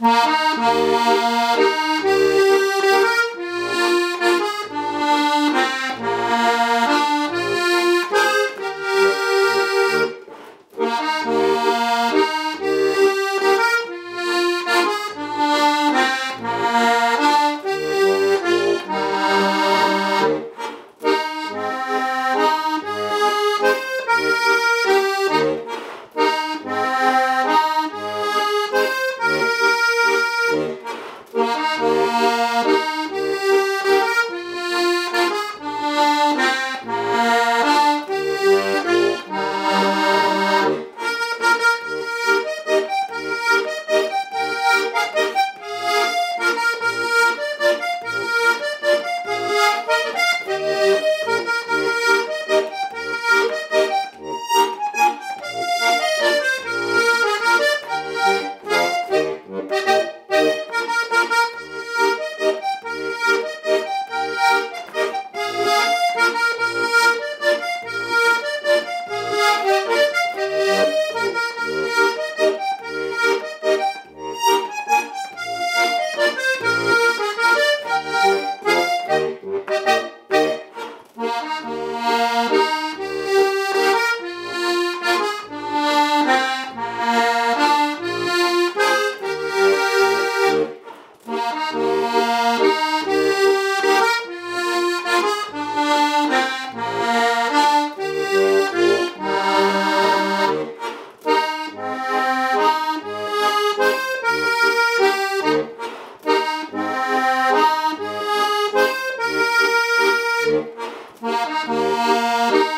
Thank you. Música